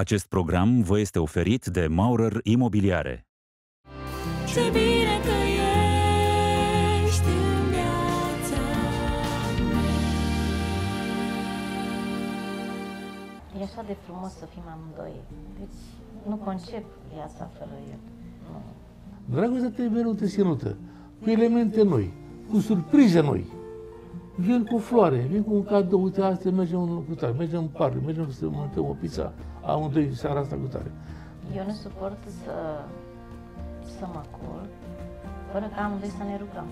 Acest program vă este oferit de Maurer Imobiliare. Ce bine că ești în viața E așa de frumos să fim amândoi. Deci nu concep viața fără el. Nu. Dragostea trebuie mereu ținută, cu elemente noi, cu surprize noi. Vin cu floare, vin cu un cadou, uite, astăzi mergem în cu tare, mergem în parc, mergem să mâncăm o pizza, amândoi seara asta cu tare. Eu nu suport să, să mă culc fără ca amândoi să ne rugăm.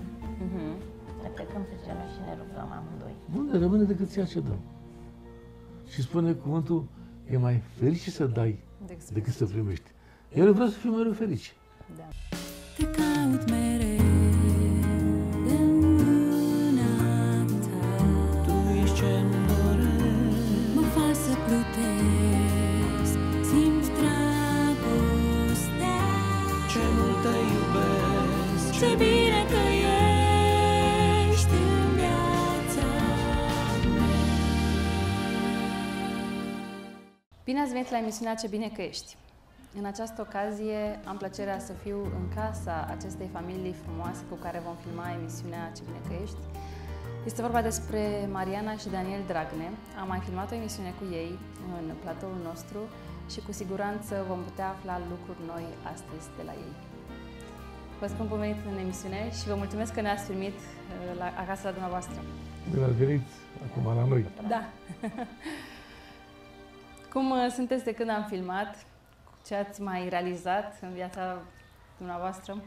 Ne plecăm pe genunchi și ne rugăm amândoi. Nu ne rămâne decât ceea ce dăm. Și spune cuvântul, e mai fericit să dai Decât decât să primești. Eu vreau să fiu mereu fericit. Te caut mereu Bine ați venit la emisiunea Ce bine că ești! În această ocazie am plăcerea să fiu în casa acestei familii frumoase cu care vom filma emisiunea Ce bine că ești. Este vorba despre Mariana și Daniel Dragne. Am mai filmat o emisiune cu ei în platoul nostru și cu siguranță vom putea afla lucruri noi astăzi de la ei. Vă spun bun venit în emisiune și vă mulțumesc că ne-ați filmit uh, la, acasă la dumneavoastră. Bine ați venit acum la noi. Da. Cum uh, sunteți de când am filmat? Ce ați mai realizat în viața dumneavoastră?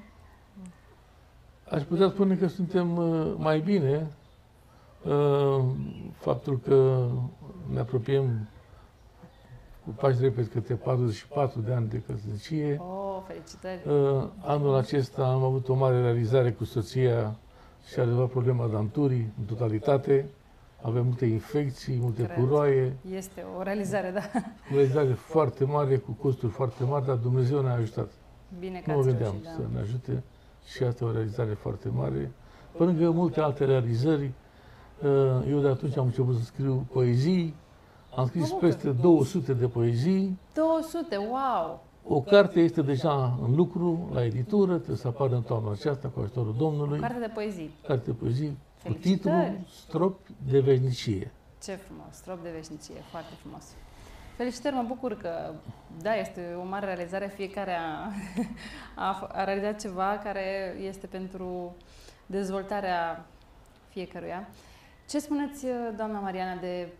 Aș putea spune că suntem uh, mai bine. Uh, Faptul că ne apropiem cu pași repede către 44 de ani de căsnicie. Oh, felicitări! Uh, Anul acesta am avut o mare realizare cu soția și a rezolvat problema danturii în totalitate. Avem multe infecții, multe Cred. puroaie, Este o realizare, da. o realizare foarte mare, cu costuri foarte mari, dar Dumnezeu ne-a ajutat. Bine că Nu o ați vedeam reușit, da. să ne ajute și asta e o realizare foarte mare. Pe lângă multe alte realizări, uh, eu de atunci am început să scriu poezii, am scris Mă bucur. peste 200 de poezii, 200, wow! o carte este deja în lucru, la editură, trebuie să apară în toamna aceasta cu ajutorul Domnului. Carte de poezii. Carte de poezii cu Felicitări! titlul Stropi de veșnicie. Ce frumos, strop de veșnicie, foarte frumos. Felicitări, mă bucur că, da, este o mare realizare, fiecare a, a, a realizat ceva care este pentru dezvoltarea fiecăruia. Ce spuneți, doamna Mariana, de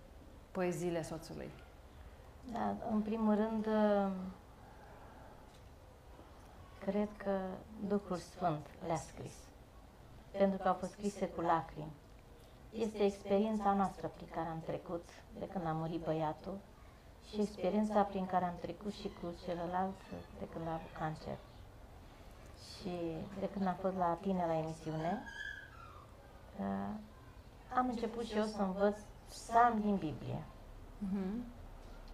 poeziile soțului? Da, în primul rând, uh, cred că Duhul Sfânt le-a scris. Pentru că au fost scrise cu lacrimi. Este experiența noastră prin care am trecut de când a murit băiatul și experiența prin care am trecut și cu celălalt de când a avut cancer. Și de când am fost la tine la emisiune, uh, am început și eu să învăț psalmi din Biblie. Mhm.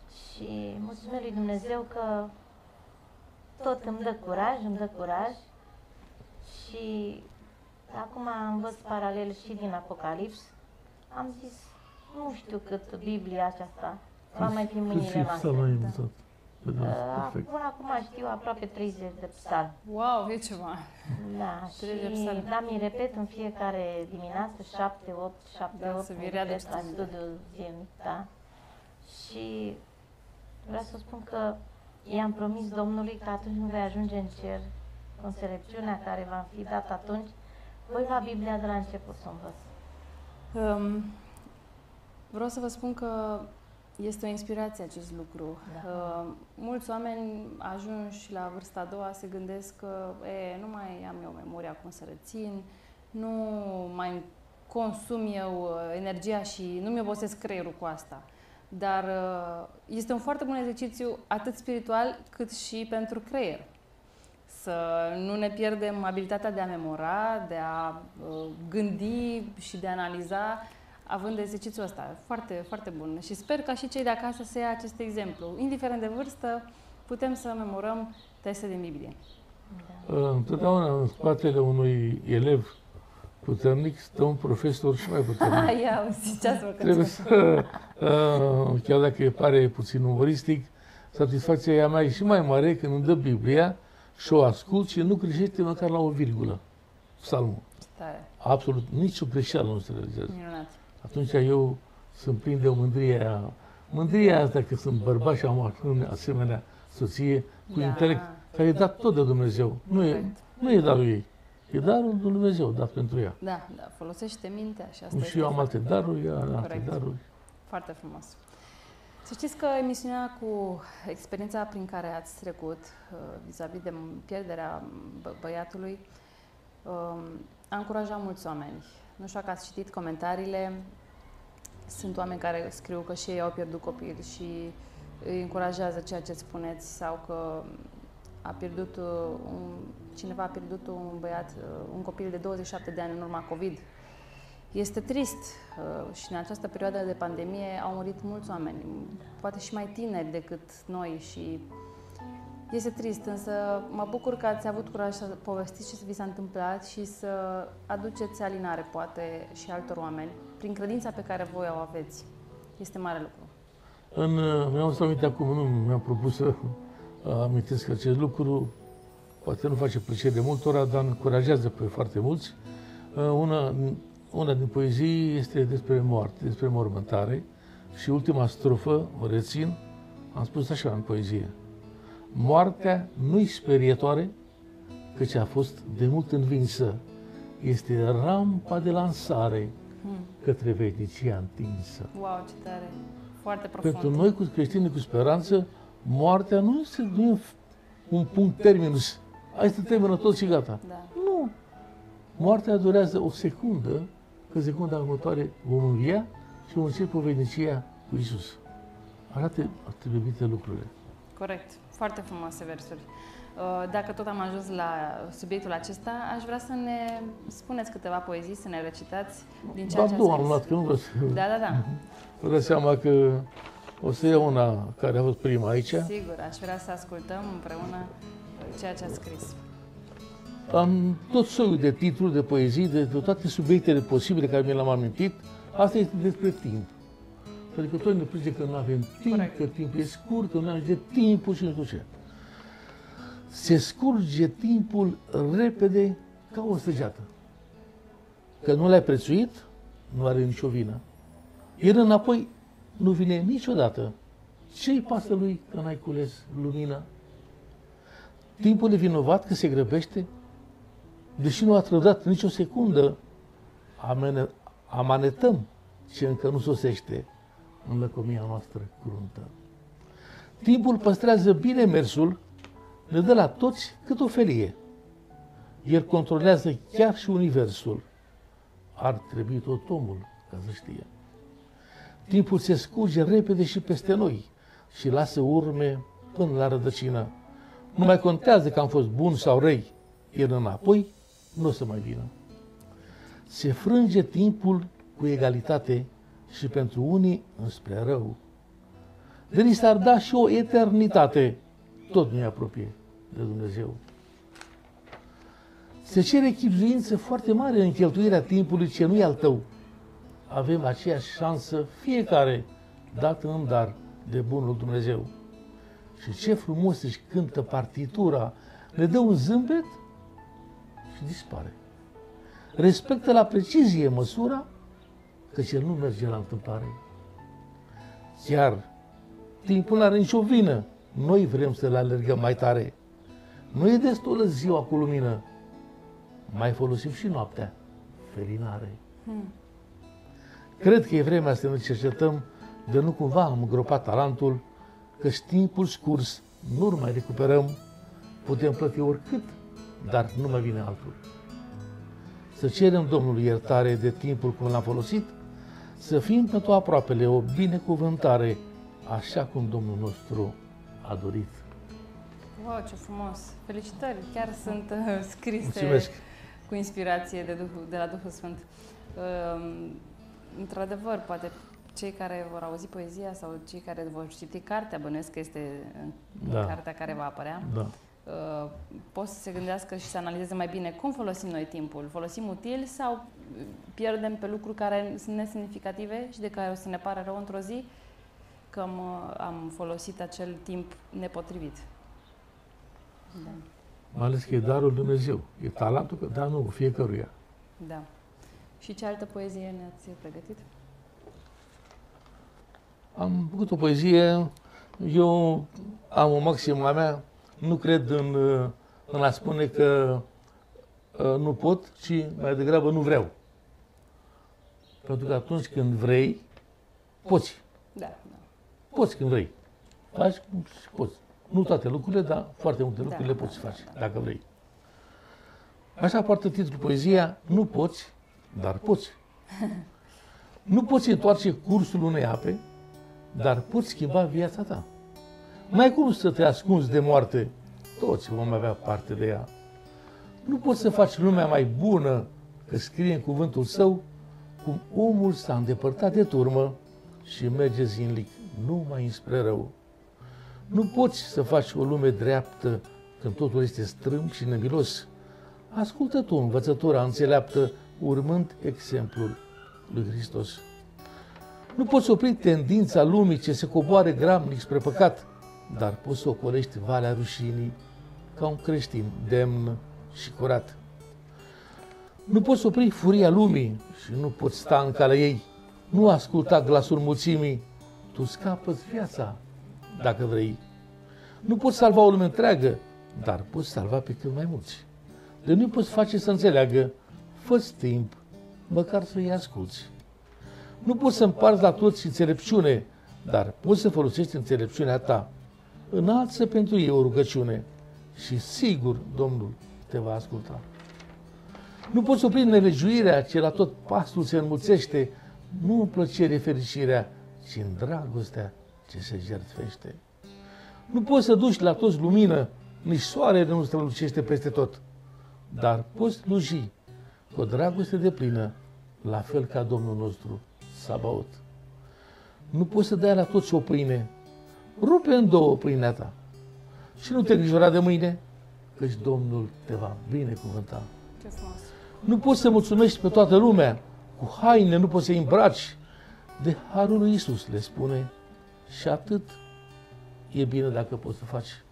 Și mulțumesc lui Dumnezeu că tot îmi dă curaj, îmi dă curaj și acum învăț paralel și din Apocalips. Am zis, nu știu cât Biblia aceasta va mai fi în Cât mâinile fi noastre. psalm ai învățat? Pe da, Uh, perfect. Până acum știu aproape 30 de psalmi. Wow, e ceva. Da, 30 de și psalmi. da, mi repet în fiecare dimineață 7, 8, 7, Da, 8, să vi mi readuci repet la timp, da. studiu zilnic, da. Și vreau să spun că i-am promis Domnului că atunci nu vei ajunge în cer cu înțelepciunea care va fi dată atunci, voi lua Biblia de la început să o învăț. Um, vreau să vă spun că este o inspirație acest lucru. Da. Uh, mulți oameni ajunși la vârsta a doua se gândesc că e, nu mai am eu memoria cum să rețin, nu mai consum eu uh, energia și nu mi obosesc creierul cu asta. Dar uh, este un foarte bun exercițiu atât spiritual cât și pentru creier. Să nu ne pierdem abilitatea de a memora, de a uh, gândi și de a analiza, având exercițiul ăsta. Foarte, foarte bun. Și sper ca și cei de acasă să ia acest exemplu. Indiferent de vârstă, putem să memorăm texte din Biblie. Uh, Întotdeauna în spatele unui elev puternic stă un profesor și mai puternic. Ah, ia, uite, ce ați făcut? Trebuie să, uh, chiar dacă pare puțin umoristic, satisfacția mea e și mai mare când îmi dă Biblia și o ascult și nu greșește măcar la o virgulă. Psalmul. Tare, Absolut nicio greșeală nu se realizează. minunat. Atunci eu sunt plin de o mândrie aia. Mândria asta că sunt bărbat și am o asemenea soție cu Da. intelect care e dat tot de Dumnezeu. Nu e, Corect. nu e darul ei. E darul lui Dumnezeu dat pentru ea. Da, da, folosește mintea și asta Cum și este eu am foarte alte daruri, ea are alte Corect. daruri. Foarte frumos. Să știți că emisiunea cu experiența prin care ați trecut uh, vis-a-vis de pierderea bă- băiatului um, a încurajat mulți oameni. Nu știu dacă ați citit comentariile, sunt oameni care scriu că și ei au pierdut copil și îi încurajează ceea ce spuneți sau că a pierdut uh, un, cineva a pierdut un băiat, uh, un copil de 27 de ani în urma COVID. Este trist uh, și în această perioadă de pandemie au murit mulți oameni, poate și mai tineri decât noi și este trist, însă mă bucur că ați avut curaj să povestiți ce vi s-a întâmplat și să aduceți alinare, poate, și altor oameni, prin credința pe care voi o aveți. Este mare lucru. În, uh, mi-am să aminte acum, nu mi-am propus să uh, amintesc acest lucru, poate nu face plăcere multora, dar încurajează pe foarte mulți. Uh, Una, una din poezii este despre moarte, despre mormântare și ultima strofă, o rețin, am spus așa în poezie. Moartea nu-i sperietoare, căci a fost de mult învinsă. Este rampa de lansare Hmm. către veșnicia întinsă. Wow, ce tare! Foarte profund. Pentru noi, cu creștinii cu speranță, moartea nu este nu e un punct terminus. Hai să termină tot și gata. Da. Nu. Moartea durează o secundă, că secunda următoare vom învia și vom începe veșnicia cu Isus. Arată atribuite lucrurile. Corect. Foarte frumoase versuri. Uh, Dacă tot am ajuns la subiectul acesta, aș vrea să ne spuneți câteva poezii, să ne recitați din ceea Dar ce două ați am scris. luat, că nu vreau să... Da, da, da. Vă dați seama că o să iau una care a fost prima aici. Sigur, aș vrea să ascultăm împreună ceea ce ați scris. Am tot soiul de titluri, de poezii, de, de toate subiectele posibile care mi le-am amintit. Asta este despre timp. Pentru că toți ne plângem că nu avem timp, Corect. că timpul e scurt, că nu avem de timpul și nu știu ce. Se scurge timpul repede ca o săgeată. Că nu l-ai prețuit, nu are nicio vină. Iar înapoi nu vine niciodată. Ce-i pasă lui că n-ai cules lumina? Timpul e vinovat că se grăbește, deși nu a trădat nicio secundă, amene, amanetăm ce încă nu sosește în lăcomia noastră cruntă. Timpul păstrează bine mersul, ne dă la toți cât o felie. El controlează chiar și universul. Ar trebui tot omul ca să știe. Timpul se scurge repede și peste noi și lasă urme până la rădăcină. Nu mai contează că am fost bun sau răi, iar înapoi nu o să mai vină. Se frânge timpul cu egalitate și pentru unii înspre rău. De ni s-ar da și o eternitate, tot nu-i apropie de Dumnezeu. Se cere chipzuință foarte mare în cheltuirea timpului ce nu e al tău. Avem aceeași șansă fiecare dată în dar de bunul Dumnezeu. Și ce frumos își cântă partitura, ne dă un zâmbet și dispare. Respectă la precizie măsura, că el nu merge la întâmplare. Chiar timpul nu are nicio vină, noi vrem să le alergăm mai tare. Nu e destulă ziua cu lumină, mai folosim și noaptea, felinare. Cred că e vremea să ne cercetăm de nu cumva am îngropat talentul, că timpul scurs nu-l mai recuperăm, putem plăti oricât, dar nu mai vine altul. Să cerem Domnului iertare de timpul cum l-am folosit, să fim pentru aproapele o binecuvântare, așa cum Domnul nostru a dorit. Wow, ce frumos! Felicitări! Chiar sunt uh, scrise Mulțumesc! cu inspirație de, Duhul, de la Duhul Sfânt. Uh, într-adevăr, poate cei care vor auzi poezia sau cei care vor citi cartea, bănuiesc că este uh, Da. cartea care va apărea, Da. Uh, pot să se gândească și să analizeze mai bine cum folosim noi timpul. Folosim util sau uh, pierdem pe lucruri care sunt nesemnificative și de care o să ne pară rău într-o zi? că mă, am folosit acel timp nepotrivit. Da. Mai ales că e darul lui Dumnezeu. E talentul, că da, nu, fiecăruia. da. Și ce altă poezie ne-ați pregătit? Am făcut o poezie, eu am o maximă a mea, nu cred în, uh, în a spune că uh, nu pot, ci mai degrabă nu vreau. Pentru că atunci când vrei, poți. Da, da. Poți când vrei. Faci și poți. Nu toate lucrurile, dar foarte multe lucruri Da, le da, poți da, face, da. dacă vrei. Așa poartă titlul poezia, Nu poți, dar poți. Nu poți întoarce cursul unei ape, dar poți schimba viața ta. N-ai cum să te ascunzi de moarte, toți vom avea parte de ea. Nu poți să faci lumea mai bună, că scrie în cuvântul său, cum omul s-a îndepărtat de turmă și merge zilnic numai înspre rău. Nu poți să faci o lume dreaptă când totul este strâmb și nemilos. Ascultă tu învățătura înțeleaptă, urmând exemplul lui Hristos. Nu poți opri tendința lumii ce se coboare gramnic spre păcat, dar poți să ocolești valea rușinii ca un creștin demn și curat. Nu poți opri furia lumii și nu poți sta în calea ei. Nu asculta glasul mulțimii. Tu scapă viața dacă vrei. Nu poți salva o lume întreagă, dar poți salva pe cât mai mulți. De nu poți face să înțeleagă, fă timp, măcar să-i asculți. Nu poți să împarți la toți înțelepciune, dar poți să folosești înțelepciunea ta. Înalță pentru ei o rugăciune și sigur Domnul te va asculta. Nu poți opri nelegiuirea ce la tot pasul se înmulțește, nu în plăcere fericirea, ci în dragostea ce se jertfește. Nu poți să duci la toți lumină, nici soarele nu strălucește peste tot, dar poți sluji cu o dragoste de plină, la fel ca Domnul nostru, Sabaot. Nu poți să dai la toți o pâine, rupe în două pâinea ta și nu te îngrijora de mâine, căci Domnul te va binecuvânta. Ce frumos. Nu poți să mulțumești pe toată lumea, cu haine nu poți să îmbraci. De harul lui Isus le spune și atât e bine dacă poți să faci.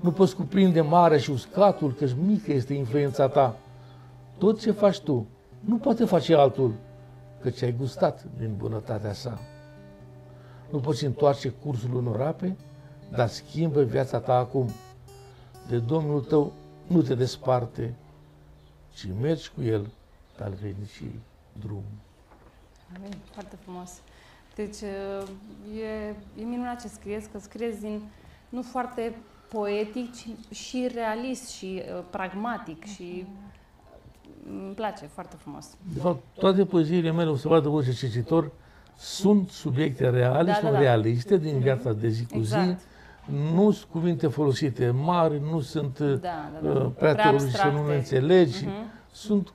Nu poți cuprinde mare și uscatul, căci mică este influența ta. Tot ce faci tu nu poate face altul, căci ai gustat din bunătatea sa. Nu poți întoarce cursul unor ape, dar schimbă viața ta acum. De Domnul tău nu te desparte, ci mergi cu el pe al venicii drum. Amin. Foarte frumos. Deci e, e minunat ce scrieți, că scrieți din, nu foarte poetic, ci și realist și uh, pragmatic și îmi place foarte frumos. De fapt, toate poeziile mele, o să vadă orice cititor, sunt subiecte reale, Da, sunt da, da. realiste din viața de zi cu Exact. zi. Nu sunt cuvinte folosite mari, nu sunt Da, da, da. uh, prea teologice să nu abstracte. le înțelegi. Mhm. Sunt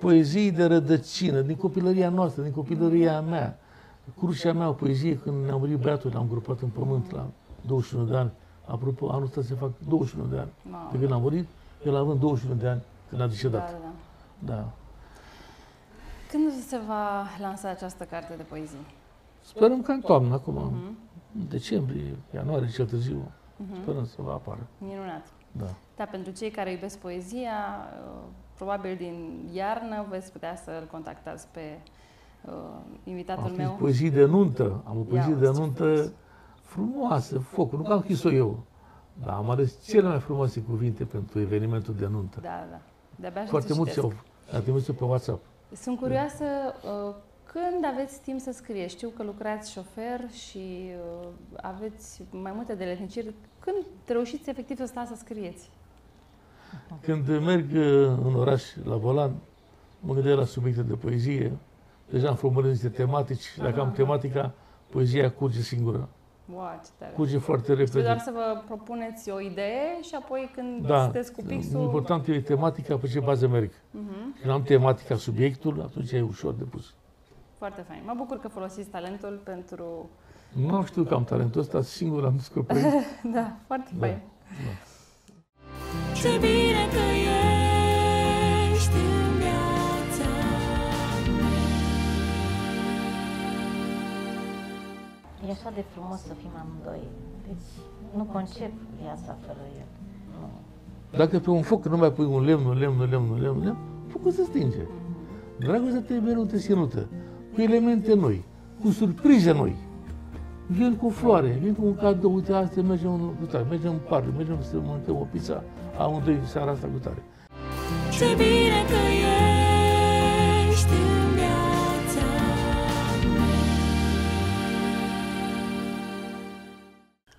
poezii de rădăcină, din copilăria noastră, din copilăria mea. Crucea mea, o poezie, când ne-a murit băiatul, l-am gropat în pământ la 21 de ani. Apropo, anul ăsta se fac 21 de ani. Wow. De când a murit, el având 21 de ani, când a Da, decedat. da, da. Da. Când se va lansa această carte de poezii? Sperăm că în toamnă, acum, Mhm. în decembrie, ianuarie, cel târziu, Mhm. sperăm să vă apară. Minunat. Da. Da, pentru cei care iubesc poezia, uh, probabil din iarnă veți putea să-l contactați pe uh, invitatul Am scris meu. poezii de nuntă, am o poezie Ia de uite ce nuntă frumoasă, focul, nu că am scris-o eu, dar am ales cele mai frumoase cuvinte pentru evenimentul de nuntă. Da, da. De-abia aștept Foarte să mulți citesc. au, au trimis pe WhatsApp. Sunt curioasă uh, când aveți timp să scrieți. Știu că lucrați șofer și uh, aveți mai multe deletniciri. Când reușiți efectiv să stați să scrieți? Când merg uh, în oraș la volan, mă gândesc la subiecte de poezie, deja am formulat niște tematici și dacă am Aha. tematica, poezia curge singură. Wow, ce tare. Curge foarte Trebuie repede. doar să vă propuneți o idee și apoi când Da, sunteți cu pixul... important e tematica pe ce bază merg. Mhm. Când am tematica, subiectul, atunci e ușor de pus. Foarte fain. Mă bucur că folosiți talentul pentru... Nu am știut că am talentul ăsta, singur am descoperit. Da, foarte Da. fain. Ce bine că ești E așa de frumos să fim amândoi. Deci nu concep viața fără el. Nu. Dacă pe un foc nu mai pui un lemn, un lemn, un lemn, un lemn, un lemn, focul se stinge. Dragostea te mereu te ținută, cu elemente noi, cu surprize noi. Vin cu floare, vin cu un cadou, uite, astăzi mergem în cu tare, mergem în parc, mergem să mâncăm o pizza, amândoi seara asta cu tare. Ce bine că ești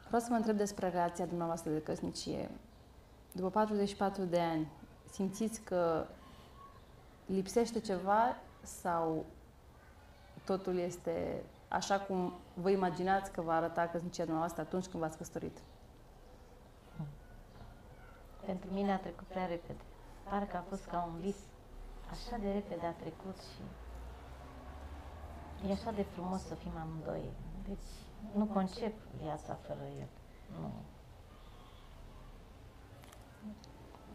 Vreau să vă întreb despre relația dumneavoastră de căsnicie. După 44 de ani, simțiți că lipsește ceva sau totul este așa cum vă imaginați că va arăta căsnicia dumneavoastră atunci când v-ați căsătorit? Pentru mine a trecut prea repede. Parcă a fost ca un vis. Așa de repede a trecut și e așa de frumos să fim amândoi. Deci nu concep viața fără el. Nu.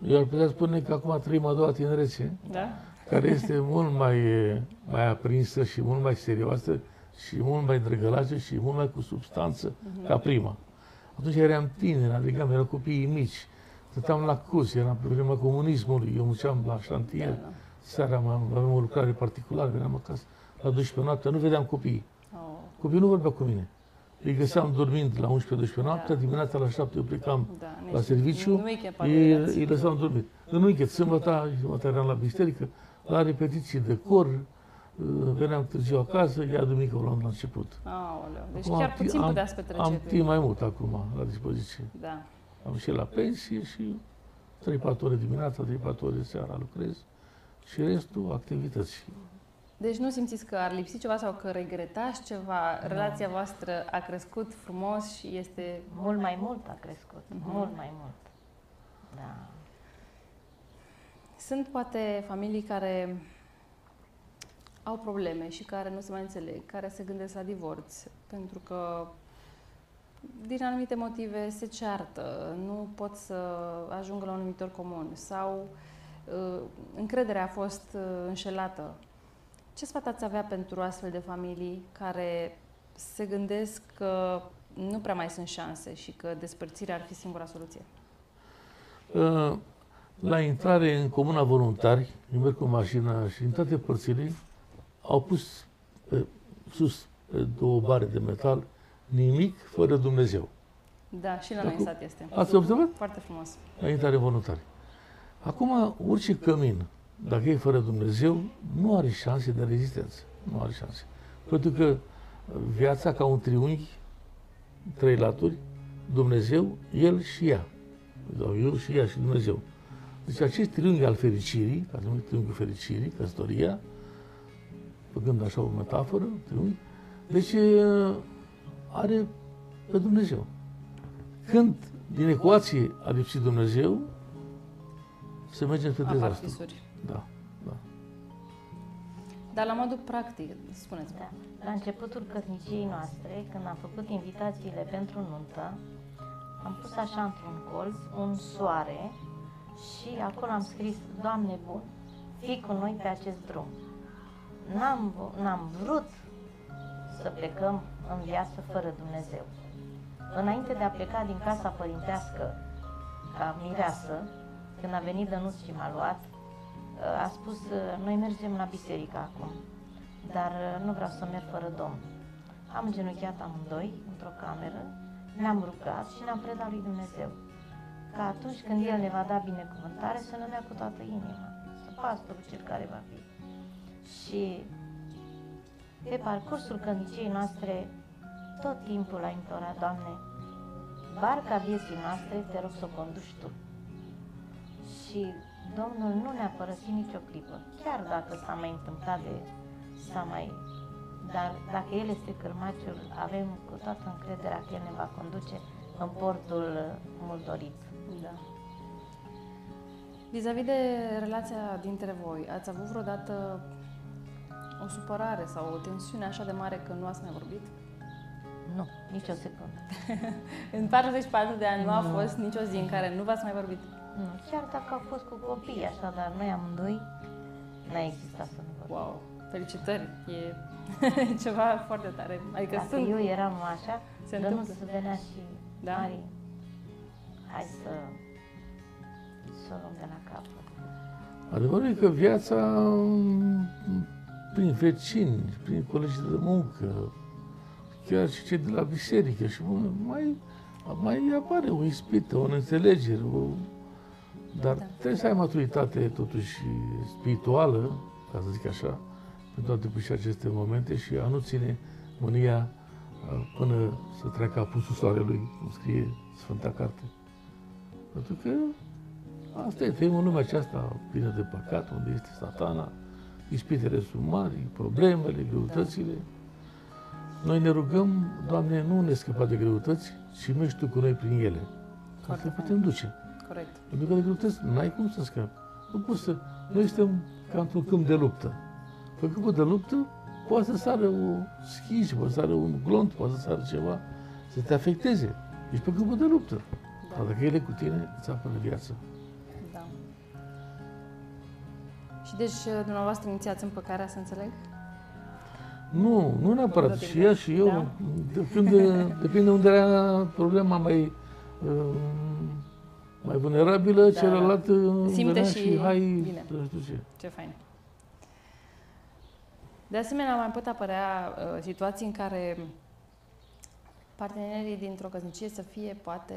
Eu ar putea spune că acum trăim a doua tinerețe, Da? care este mult mai, mai aprinsă și mult mai serioasă și mult mai drăgălace și mult mai cu substanță ca prima. Atunci eram tineri, adică erau copiii mici, stăteam la curs, eram pe vremea comunismului, eu munceam la șantier, Da, da. seara am, aveam o lucrare particulară, veneam acasă la 12 noaptea, nu vedeam copiii. Oh. Copiii nu vorbeau cu mine. Îi găseam dormind la 11-12 noaptea, Da. dimineața la 7 eu plecam Da, la serviciu, Nu e chiar ei, îi lăsam dormit. În weekend, sâmbătă, sâmbătă eram la biserică, la repetiții de cor, uh, veneam târziu acasă, iar duminică o luam la început. Aoleu. Deci Acum chiar am ti- puțin am, puteați petrece. Am pe- timp mai mult acum la dispoziție. Da. Am și la pensie și 3-4 ore dimineața, 3-4 ore seara lucrez și restul activități. Deci nu simțiți că ar lipsi ceva sau că regretați ceva? Relația voastră a crescut frumos și este... Mult mai mult a crescut. Mhm. Mult mai mult. Da. Sunt poate familii care au probleme și care nu se mai înțeleg, care se gândesc la divorț, pentru că din anumite motive se ceartă, nu pot să ajungă la un numitor comun sau uh, încrederea a fost uh, înșelată. Ce sfat ați avea pentru astfel de familii care se gândesc că nu prea mai sunt șanse și că despărțirea ar fi singura soluție? Uh, La intrare în Comuna Voluntari, eu merg cu mașina și în toate părțile au pus pe, sus pe două bare de metal nimic fără Dumnezeu. Da, și la Acum- noi în sat este. Ați observat? Foarte frumos. La intrare voluntari. Acum, orice cămin, dacă e fără Dumnezeu, nu are șanse de rezistență. Nu are șanse. Pentru că viața ca un triunghi, trei laturi, Dumnezeu, El și ea. Sau eu și ea și Dumnezeu. Deci acest triunghi al fericirii, ca să numim triunghiul fericirii, căsătoria, făcând așa o metaforă, triunghi, deci e, are pe Dumnezeu. Când din ecuație a lipsit Dumnezeu, se merge spre Apar dezastru. Fisuri. Da, da. Dar la modul practic, spuneți Da. La începutul căsniciei noastre, când am făcut invitațiile pentru nuntă, am pus așa într-un colț un soare și acolo am scris, Doamne bun, fii cu noi pe acest drum. N-am, v- n-am vrut să plecăm în viață fără Dumnezeu. Înainte de a pleca din casa părintească ca mireasă, când a venit Dănuț și m-a luat, a spus, noi mergem la biserică acum, dar nu vreau să merg fără Domn. Am genunchiat amândoi într-o cameră, ne-am rugat și ne-am predat lui Dumnezeu. Ca atunci când El ne va da binecuvântare, să ne dea cu toată inima. Să pastorul cel care va fi. Și pe parcursul căniciei noastre, tot timpul a implorat, Doamne, barca vieții noastre, te rog să o conduci Tu. Și Domnul nu ne-a părăsit nicio clipă, chiar dacă s-a mai întâmplat de s-a mai... Dar dacă El este cârmaciul, avem cu toată încrederea că El ne va conduce în portul uh, mult dorit. Da. Vis-a-vis de relația dintre voi, ați avut vreodată o supărare sau o tensiune așa de mare că nu ați mai vorbit? Nu, nici o secundă. În 44 de ani nu a fost nicio zi în care nu v-ați mai vorbit. Nu, chiar dacă au fost cu copii așa, dar noi amândoi n-a existat să nu vorbim. Wow! Felicitări! E Ceva foarte tare. Adică Dacă sunt... eu eram așa, Se Dănuț întâmplă. venea și Da? Mari, hai să, să o luăm de la capăt. Adevărul e că viața m, prin vecini, prin colegi de muncă, chiar și cei de la biserică și mai, mai apare o ispită, o neînțelegere, o... dar Da. trebuie să ai maturitate totuși spirituală, ca să zic așa, pentru a depăși aceste momente și a nu ține mânia a, până să treacă apusul soarelui, cum scrie Sfânta Carte. Pentru că Asta e, trăim în lumea aceasta plină de păcat, unde este satana, ispitele sunt mari, problemele, greutățile. Noi ne rugăm, Doamne, nu ne scăpa de greutăți, ci mergi Tu cu noi prin ele. Ca Foarte să le fain. putem duce. Corect. Pentru că de greutăți n-ai cum să scapi. Nu poți să... Noi suntem ca într-un câmp de luptă. Pe câmpul de luptă poate să sară o schici, poate să sară un glont, poate să sară ceva, să te afecteze. Ești pe câmpul de luptă. Da. Dar dacă ele cu tine, îți apără viața. Da. Și deci dumneavoastră inițiați împăcarea, să înțeleg? Nu, nu neapărat. Tot Și timpul. ea și eu, Da. depinde, depinde unde era problema mai, uh, mai vulnerabilă, Da, celălalt uh, Simte venea și și hai, bine. să știu ce. Ce fain. De asemenea, mai pot apărea uh, situații în care partenerii dintr-o căsnicie să fie poate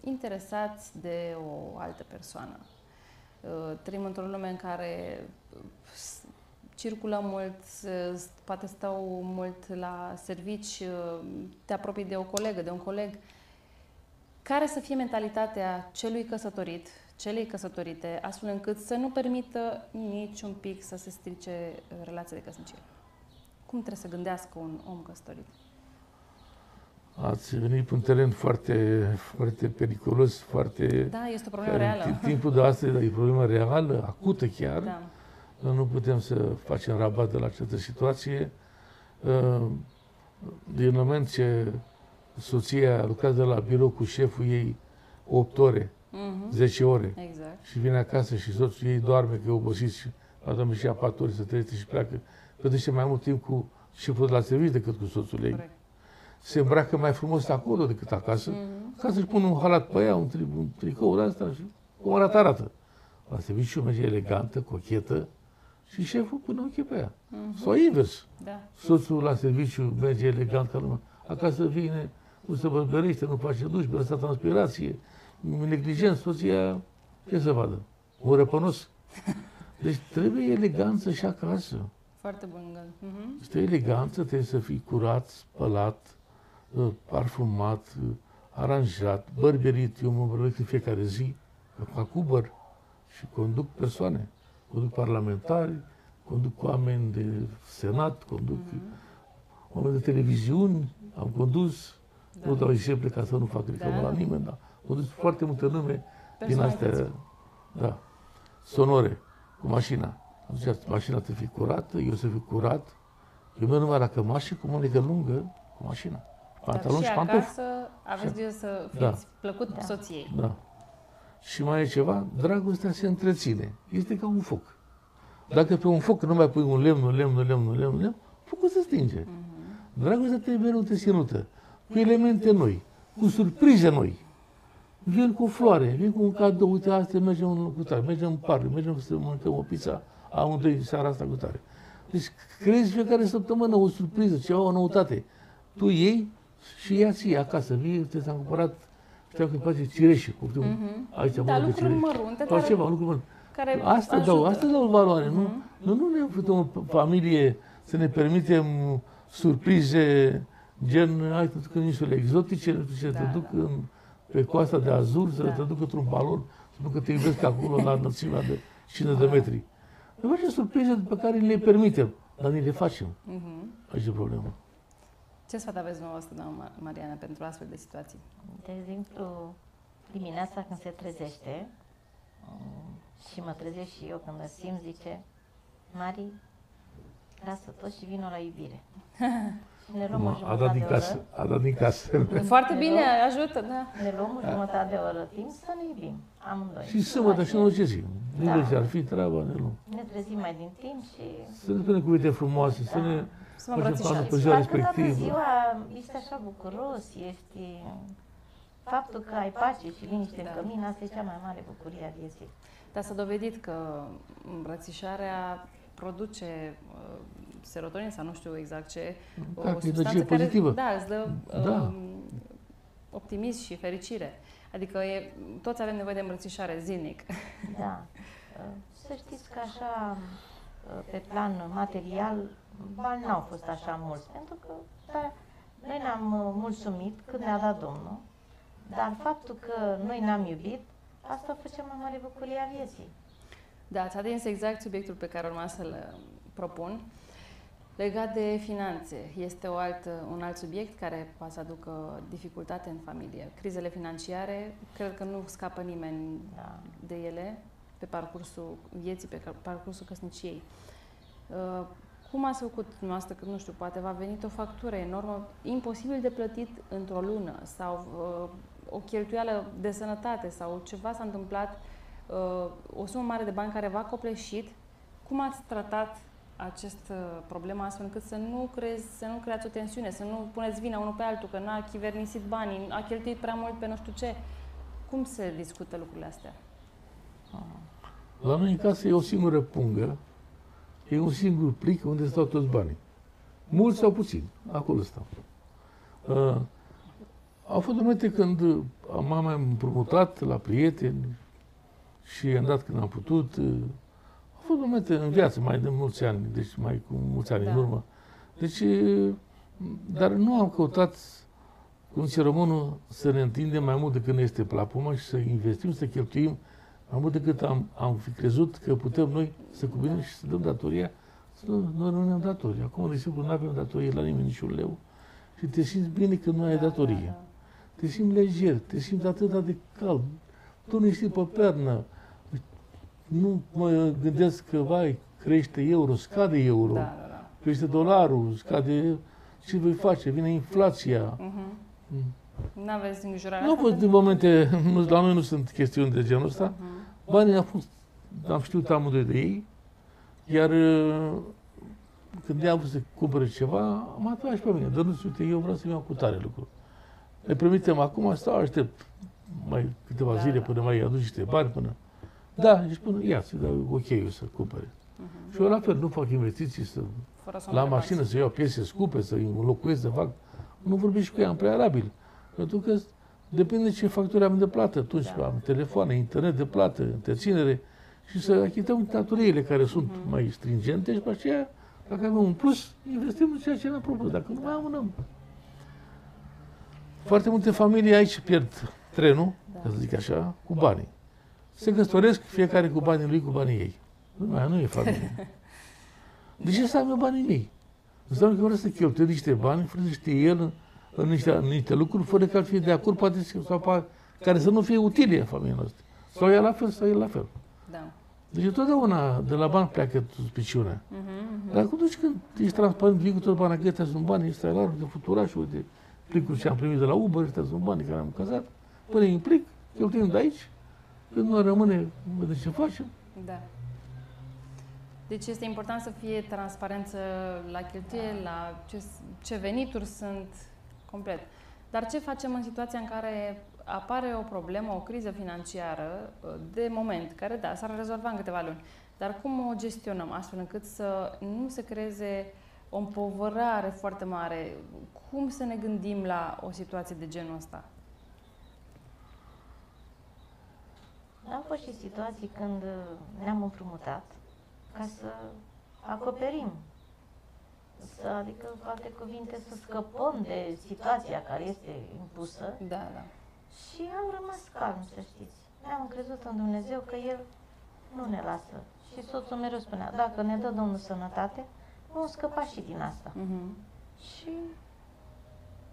interesați de o altă persoană. Uh, trăim într-o lume în care uh, s- circulă mult, s- poate stau mult la servici, uh, te apropii de o colegă, de un coleg. Care să fie mentalitatea celui căsătorit, celei căsătorite, astfel încât să nu permită nici un pic să se strice uh, relația de căsnicie? Cum trebuie să gândească un om căsătorit? Ați venit pe un teren foarte, foarte periculos, foarte... Da, este o problemă care reală. În timpul de astăzi e o problemă reală, acută chiar. Da, Noi nu putem să facem rabat de la această situație. Uh, Din moment ce soția lucrează la birou cu șeful ei 8 ore, Mhm. 10 ore, exact. și vine acasă și soțul ei doarme, că e obosit și poate și ia patru ori să trăiește și pleacă, petrece mai mult timp cu șeful de la serviciu decât cu soțul ei. Corect. Se îmbracă mai frumos acolo decât acasă, Mhm. ca să-și pună un halat pe ea, un, tri, un tricou de asta și cum arată, arată. La serviciu merge elegantă, cochetă și șeful pune ochii pe ea. Mhm. Sau invers. Da, Soțul la serviciu merge elegant ca lumea. Acasă vine, nu se bărbărește, nu face duș, lăsa transpirație, neglijent, soția, ce să vadă? Un răpănos. Deci trebuie eleganță și acasă. foarte bun gând. Mhm. Este eleganță, trebuie să fii curat, spălat, uh, parfumat, uh, aranjat, bărberit. Eu mă bărbesc în fiecare zi, că fac Uber și conduc persoane. Conduc parlamentari, conduc oameni de senat, conduc oameni de televiziuni, am condus, Da. nu dau exemple ca să nu fac reclamă Da. la nimeni, dar am condus foarte multe nume din Personalități. astea, da, sonore, cu mașina. Atunci mașina trebuie să fie curată, eu să fiu curat. Eu merg numai la cămașă cu mânecă lungă, cu mașina. Dar Pantaloni și și pantofi. acasă aveți grijă să fiți Da. plăcut Da. soției. Da. Și mai e ceva, dragostea se întreține. Este ca un foc. Dacă pe un foc nu mai pui un lemn, un lemn, un lemn, un lemn, un lemn, focul se stinge. Mhm. Dragostea trebuie mereu ținută, cu elemente noi, cu surprize noi. Vin cu o floare, vin cu un cadou, uite, astăzi mergem în cu tare, mergem în parc, mergem să mâncăm o pizza, amândoi seara asta cu tare. Deci crezi fiecare săptămână o surpriză, ceva, o noutate. Tu iei și ia ție acasă, vii, te s-am cumpărat, știu că îmi place cireșe, cu Mhm. aici Da, mănâncă lucruri cireșe. mărunte, Sau dar ceva, lucruri mărunte. care Asta ajută. dau, asta dau valoare, nu? Nu, nu ne putem în familie să ne permitem surprize gen, hai, te duc în insule exotice, nu știu ce, te Da, duc da. în, pe coasta de Azur, să Da. te duc într-un balon, să spun că te iubesc acolo la înălțimea de 50 de metri. Ne facem surprize pe care le permitem, dar ni le facem. Mhm. Aici e problema. Ce sfat aveți dumneavoastră, doamna Ma- Mariana, pentru astfel de situații? De exemplu, dimineața când se trezește mm, și mă trezesc și eu când îl simt, zice, Mari, lasă tot și vino la iubire. și ne luăm o A jumătate dat din de casă. oră. A dat din casă. Foarte Ne bine, luăm- ajută, da. Ne luăm o jumătate de oră timp să ne iubim, amândoi. Și sâmbătă și nu ce zi. Da. Nici ar fi treaba, ne luăm. Ne trezim mai din timp și... Să ne spunem cuvinte frumoase, să ne Să mă facem planul îmbrățișați. pe ziua Parcă toată respectivă. ziua ești așa bucuros, ești... Faptul că ai pace și liniște în Da. cămin, asta e cea mai mare bucurie a vieții. Dar s-a dovedit că îmbrățișarea produce uh, serotonin sau nu știu exact ce, Da, că e energie care, pozitivă. da, îți dă uh, Da. optimism și fericire. Adică e, toți avem nevoie de îmbrățișare zilnic. Da. Să știți că așa, pe plan material, bani n-au fost așa mulți, pentru că da, noi ne-am uh, mulțumit când ne-a dat Domnul, dar faptul că noi ne-am iubit, asta a fost cea mai mare bucurie a vieții. Da, ați atins exact subiectul pe care urma să-l uh, propun. Legat de finanțe, este o altă, un alt subiect care poate să aducă dificultate în familie. Crizele financiare, cred că nu scapă nimeni Da. de ele pe parcursul vieții, pe ca- parcursul căsniciei. Uh, Cum ați făcut dumneavoastră, că nu știu, poate v-a venit o factură enormă, imposibil de plătit într-o lună sau uh, o cheltuială de sănătate sau ceva s-a întâmplat, uh, o sumă mare de bani care v-a copleșit, cum ați tratat această problemă astfel încât să nu, creezi, să nu creați o tensiune, să nu puneți vina unul pe altul, că n-a chivernisit banii, a cheltuit prea mult pe nu știu ce. Cum se discută lucrurile astea? La noi în casă e o singură pungă, e un singur plic unde stau toți banii. Mulți sau puțini, acolo stau. Uh, au fost momente când uh, m-am împrumutat la prieteni și am dat când am putut. Uh, au fost momente în viață, mai de mulți ani, deci mai cu mulți ani Da. în urmă. Deci, uh, dar nu am căutat, cum zice românul, să ne întindem mai mult decât ne este plapuma și să investim, să cheltuim mai mult decât am, am fi crezut că putem noi să cuvinem și să dăm datoria, să nu, noi nu ne-am datorii. Acum, de exemplu, nu avem datorie la nimeni niciun leu și te simți bine că nu ai datorie. Te simți lejer, te simți atât de cald. Tu nu ești pe pernă. Nu mă gândesc că, vai, crește euro, scade euro, Da, da, da. crește dolarul, scade... Ce voi face? Vine inflația. Mhm. Mm. N-aveți îngrijorarea Nu au asta? fost din momente, nu, la noi nu sunt chestiuni de genul ăsta. Mhm. Banii au fost, am știut amândoi de ei, iar uh, când i-am vrut să cumpere ceva, am întrebat și pe mine, dar nu știu, uite, eu vreau să-mi iau cu tare lucru. Le permitem acum, stau, aștept mai câteva Da, zile da. până mai aduc niște bani, până... Da, și spun, ia, să dau ok să cumpere. Mhm. Și eu la fel, nu fac investiții să, Fără să o la întrebați. mașină, să iau piese scumpe, să înlocuiesc, să fac... Nu vorbesc și cu ea în prealabil. Pentru că depinde ce facturi am de plată. Atunci Da. am telefoane, internet de plată, întreținere și să achităm datoriile care sunt Mhm. mai stringente și pe aceea, dacă avem un plus, investim în ceea ce ne-am propus. Dacă nu mai amânăm. Foarte multe familii aici pierd trenul, Da. ca să zic așa, cu banii. Se căsătoresc fiecare cu banii lui, cu banii ei. Nu, aia nu e familie. De ce să am eu banii mei? Înseamnă că vreau să cheltuie niște bani, fără să știe el în, în niște, în niște lucruri, fără că ar fi de acord, poate să- sau pa- care să nu fie utile în familia noastră. Sau ea la fel, sau el la fel. Da. Deci totdeauna de la bani pleacă suspiciunea. Mhm, mhm. Dar atunci când ești transparent, vii cu tot banii, că ăștia sunt bani, ăsta e larg de futuraș, uite, plicul ce am primit de la Uber, ăștia sunt banii care am cazat, până în plic, cheltuim de aici, când nu rămâne, vedem ce facem. Da. Deci este important să fie transparență la cheltuieli, la ce, ce venituri sunt complet. Dar ce facem în situația în care apare o problemă, o criză financiară uh, de moment, care da, s-ar rezolva în câteva luni. Dar cum o gestionăm astfel încât să nu se creeze o împovărare foarte mare? Cum să ne gândim la o situație de genul ăsta? Au fost și situații când uh, ne-am împrumutat ca să acoperim. Să, adică, cu alte cuvinte, să scăpăm de situația care este impusă Da, da. și am rămas calm, să știți. Ne-am crezut în Dumnezeu că El nu ne lasă. Și soțul mereu spunea, dacă ne dă Domnul sănătate, vom scăpa și din asta. Mhm. Și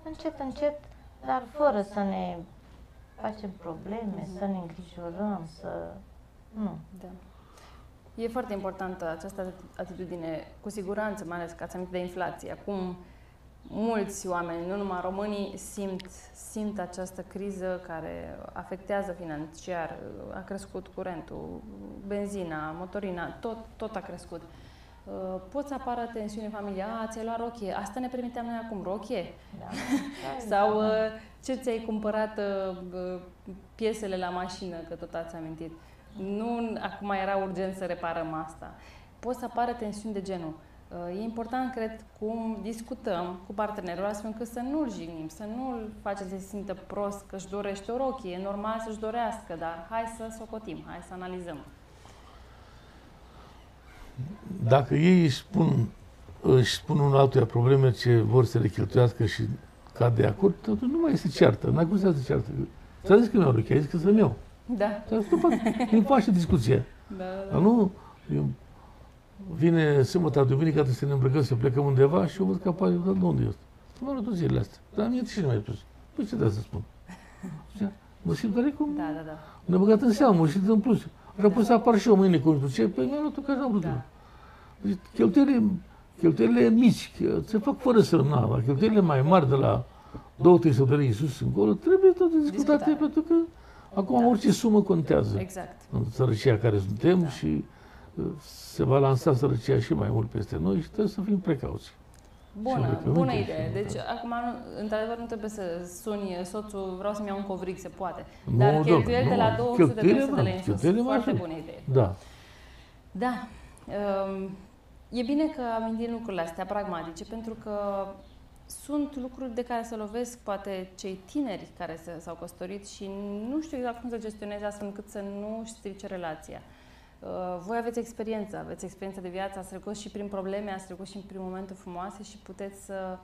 încet, încet, dar fără să ne facem probleme, să ne îngrijorăm, să... Nu. Da. E foarte importantă această atitudine, cu siguranță, mai ales că ați amintit de inflație. Acum mulți oameni, nu numai românii, simt, simt această criză care afectează financiar. A crescut curentul, benzina, motorina, tot, tot a crescut. Uh, Pot să apară tensiune familială, a, ți-ai luat rochie, asta ne permiteam noi acum, rochie? Da. Sau uh, ce ți-ai cumpărat uh, uh, piesele la mașină, că tot ați amintit. Nu acum era urgent să reparăm asta. Pot să apară tensiuni de genul. Uh, E important, cred, cum discutăm cu partenerul, astfel încât să nu-l jignim, să nu-l facem să se simtă prost că își dorește o rochie. E normal să-și dorească, dar hai să socotim, hai să analizăm. Dacă ei își spun, își spun un altuia probleme ce vor să le cheltuiască și cad de acord, atunci nu mai este ceartă. N-ai cum să se ceartă. Ți-a zis că mi-au rochie, ai zis că să-mi iau. Da. Dar nu fac, nu face discuția. Da, Dar nu, eu, vine sâmbătă, duminică, trebuie să ne îmbrăcăm, să plecăm undeva și eu văd că apare, dar de unde e ăsta? M-am luat zilele astea. Dar mie ce mai spus? Păi ce trebuie să spun? Zicea, Mă simt tare cum da, da. da. ne-a băgat în seamă, mă simt în plus. Și apoi să apar și eu mâine cu nu știu ce, păi mi-am luat-o ca așa am vrut. Da. Deci, cheltuielile, cheltuielile mici, că se fac fără să na, dar cheltuielile mai mari de la două, trei săptămâni sus încolo, trebuie tot discutate, Discutate. pentru că acum Da. orice sumă contează Exact. în sărăcia care suntem Da. și uh, se va lansa sărăcia și mai mult peste noi și trebuie să fim precauți. Bună, învățăminte bună și- idee. Deci, acum, nu, într-adevăr, nu trebuie să suni soțul, vreau să-mi iau un covric, se poate. Nu, Dar doamne, cheltuieli de nu. la 200 de Cheltuielile, 300 de lei da, în sus. cheltuielile mai Foarte sunt. bună idee. Da. Da. Um, E bine că amintim lucrurile astea pragmatice, pentru că sunt lucruri de care se lovesc poate cei tineri care se, s-au căsătorit și nu știu exact cum să gestioneze astfel încât să nu își strice relația. Uh, Voi aveți experiență, aveți experiență de viață, ați trecut și prin probleme, ați trecut și prin momente frumoase și puteți să,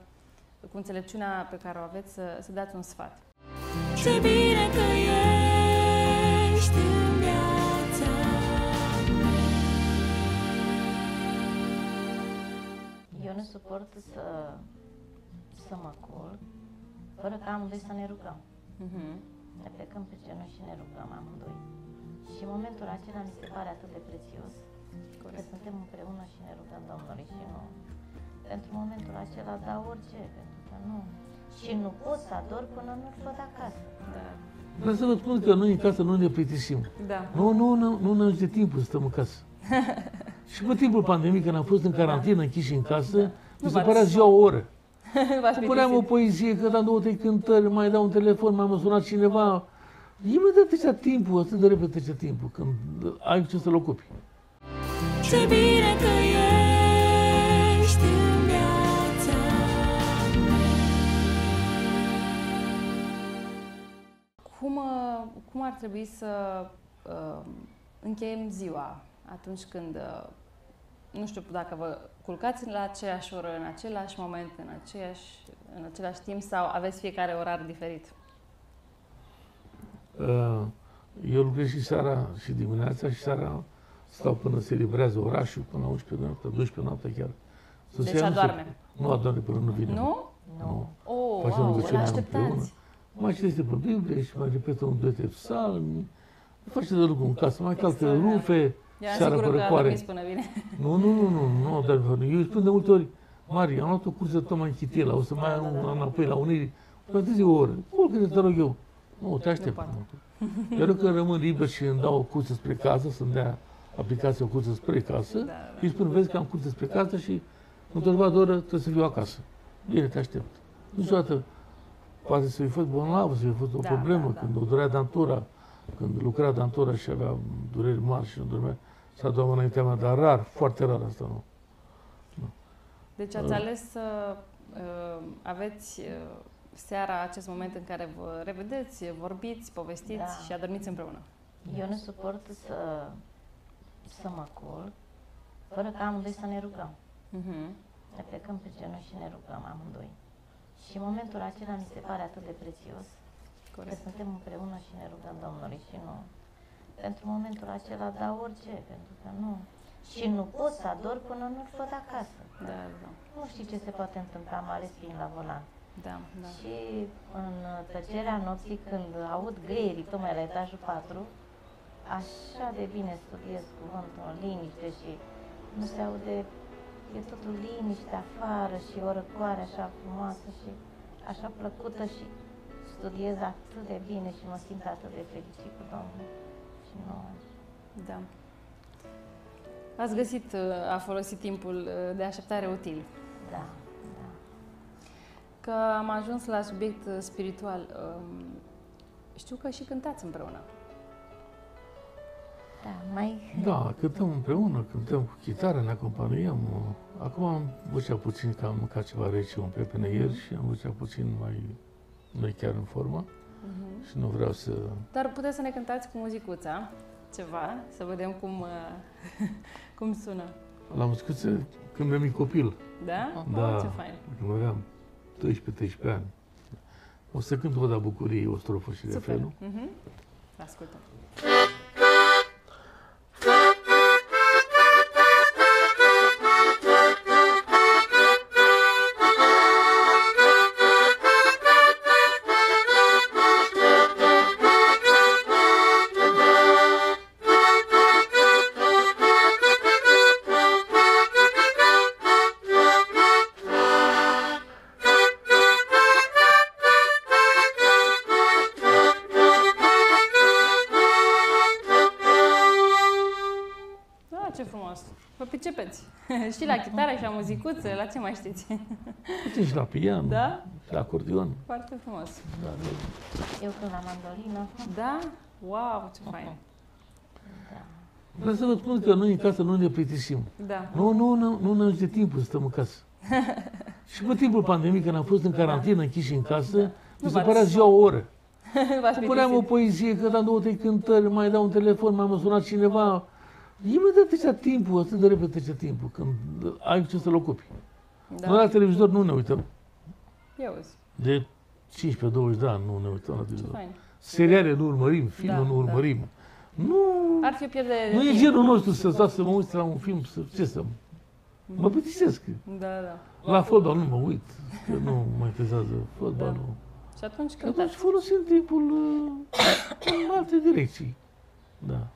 cu înțelepciunea pe care o aveți, să, să dați un sfat. Ce bine că ești în viața Eu nu suport să, să mă culc fără ca amândoi să ne rugăm. Mhm. Ne plecăm pe genunchi și ne rugăm amândoi. Și momentul acela mi se pare atât de prețios că Corect. suntem împreună și ne rugăm Domnului și nu. Pentru momentul acela dau orice, pentru că nu. Și nu pot să ador până nu-l văd acasă. Da. Vreau să vă spun că noi în casă nu ne plictisim. Da. Nu, nu, nu, nu ne de timpul să stăm în casă. și pe timpul pandemiei, când am fost în carantină, închiși în casă, mi se v-ați părea ziua o oră. V-ați Cumpăream o plictisit. poezie, cântam două, trei cântări, mai dau un telefon, mai am sunat cineva. Imediat trecea timpul, atât de repede trecea timpul, când ai ce să-l ocupi. Ce bine că ești în viața Cum, uh, cum ar trebui să uh, încheiem ziua atunci când, uh, nu știu dacă vă culcați la aceeași oră, în același moment, în, aceeași, în același timp sau aveți fiecare orar diferit? Uh, Eu lucrez și seara și dimineața și seara stau până se livrează orașul, până la 11 noapte, 12 noapte chiar. Soția Deci nu se- adorme. Nu adorme până nu vine. Nu? Nu. Oh, Facem wow, îl rugăciunea împreună. așteptați. Mai citește pe Biblie și mai repetă un, doi, trei psalmi. Face de lucru în casă, mai calcă Extraordinar. rufe, Eram seara sigură pe că a răcoare. dormit până vine. Nu, nu, nu, nu, nu, dar eu îi spun de multe ori, Mari, am luat o cursă tot mai chitila, o să mai am un înapoi la Unirii, mai târzi o oră, oricât te rog eu. Nu, te aștept. poate. Iar eu când rămân liber și îmi dau o cursă spre casă, să-mi dea aplicația o cursă spre casă, Da, da. îi spun, vezi că am cursă spre casă și într-o de oră trebuie să fiu acasă. Bine, te aștept. Niciodată poate să fi fost bolnavă, să fi fost o Da, problemă, da, da. când o durea dantura, când lucra dantura și avea dureri mari și nu dormea, s-a doua înaintea mea, dar rar, foarte rar asta nu. Deci ați ales să uh, aveți uh, seara acest moment în care vă revedeți, vorbiți, povestiți Da. și adormiți împreună. Eu nu suport să, să mă culc fără ca amândoi să ne rugăm. Mhm. Ne plecăm pe genunchi și ne rugăm amândoi. Și momentul acela mi se pare atât de prețios că Corect. suntem împreună și ne rugăm Domnului și nu. Pentru momentul acela dau orice, pentru că nu. Și nu pot să ador până nu-l văd acasă. Da, da, Nu știi ce se poate întâmpla, mai ales fiind la volan. Da, da. Și în tăcerea nopții, când aud greierii tocmai la etajul 4, așa de bine studiez cuvântul în liniște și nu se aude e totul liniște afară și o răcoare așa frumoasă și așa plăcută și studiez atât de bine și mă simt atât de fericit cu Domnul. Și nu, Da. Ați găsit, uh, a folosit timpul uh, de așteptare util. da, da. Că am ajuns la subiect uh, spiritual. um, Știu că și cântați împreună. Da, mai... Da, cântăm împreună, cântăm cu chitară, ne acompaniăm. Acum am văzut puțin că am mâncat ceva rece un pepene ieri și am văzut puțin mai, nu chiar în formă Mhm. și nu vreau să... Dar puteți să ne cântați cu muzicuța ceva, să vedem cum, uh, cum sună. La muscuță când eram mic copil, Da? Da. Oh, ce fain. când aveam 12-13 ani. O să cânt Oda Bucuriei, o strofă și Super. refrenul. Mhm. Ascultăm. Chitară și la muzicuță, la ce mai știți? Puțin și la pian, Da? și la acordeon. Foarte frumos. Da, da. Eu când la mandolină, Da? Wow, ce fain. da. Vreau să vă spun că noi în casă nu ne plictisim. Da. Nu, nu, nu, nu ne ajunge timpul să stăm în casă. și pe timpul pandemiei, când am fost în carantină, închiși în casă, mi se v-ați- părea ziua o oră. V-ați Puneam o plictisit. poezie, cântam două, trei cântări, mai dau un telefon, mai am sunat cineva. Imediat trecea timpul, atât de repede trecea timpul, când ai cu ce să-l ocupi. Da. Noi la televizor nu ne uităm. Ia uzi, De 15-20 de ani nu ne uităm la ce televizor. fain. Seriale nu urmărim, filme Da, nu da. urmărim. Nu, Ar fi o pierdere de nu e timp. genul nostru să stau să mă uit la un film, să, ce să... Mă plictisesc. Da, da. La fotbal nu mă uit, că nu mă interesează fotbalul. Și atunci Și atunci cântați. folosim timpul uh, în alte direcții. Da.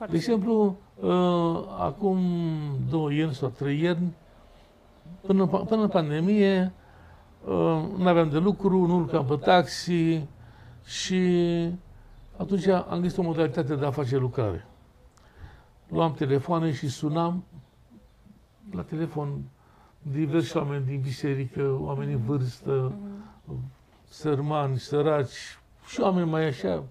Foarte De exemplu, uh, acum două ierni sau trei ierni, până, până în pandemie, uh, nu aveam de lucru, nu urcam pe taxi și atunci am găsit o modalitate de a face lucrare. Luam telefoane și sunam la telefon diversi oameni din biserică, oameni în vârstă, sărmani, săraci și oameni mai așa.